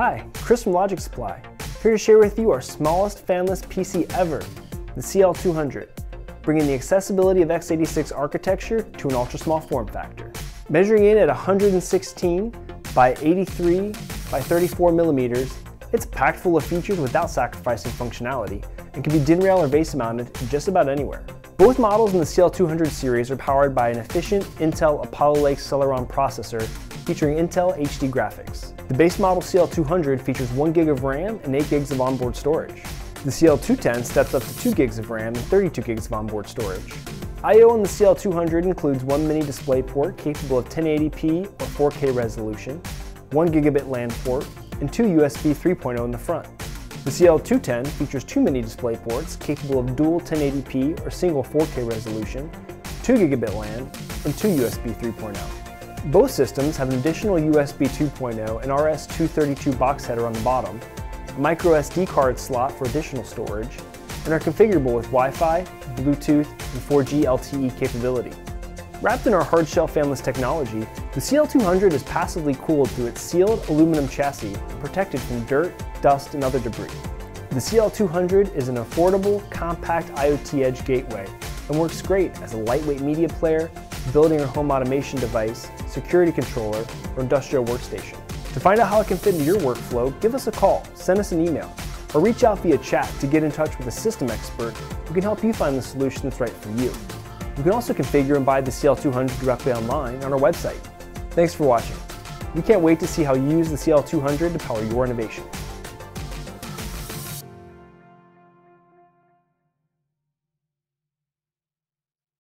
Hi, Chris from Logic Supply, here to share with you our smallest fanless PC ever, the CL200, bringing the accessibility of x86 architecture to an ultra-small form factor. Measuring in at 116 by 83 by 34 millimeters, it's packed full of features without sacrificing functionality and can be DIN rail or base mounted just about anywhere. Both models in the CL200 series are powered by an efficient Intel Apollo Lake Celeron processor featuring Intel HD graphics. The base model CL200 features 1 gig of RAM and 8 gigs of onboard storage. The CL210 steps up to 2 gigs of RAM and 32 gigs of onboard storage. I.O. on the CL200 includes one mini display port capable of 1080p or 4K resolution, 1 gigabit LAN port, and two USB 3.0 in the front. The CL210 features two mini display ports capable of dual 1080p or single 4K resolution, 2 gigabit LAN, and two USB 3.0. Both systems have an additional USB 2.0 and RS-232 box header on the bottom, a micro SD card slot for additional storage, and are configurable with Wi-Fi, Bluetooth, and 4G LTE capability. Wrapped in our hard-shell fanless technology, the CL200 is passively cooled through its sealed aluminum chassis and protected from dirt, dust, and other debris. The CL200 is an affordable, compact IoT edge gateway and works great as a lightweight media player, building or home automation device, security controller, or industrial workstation. To find out how it can fit into your workflow, give us a call, send us an email, or reach out via chat to get in touch with a system expert who can help you find the solution that's right for you. You can also configure and buy the CL200 directly online on our website. Thanks for watching. We can't wait to see how you use the CL200 to power your innovation.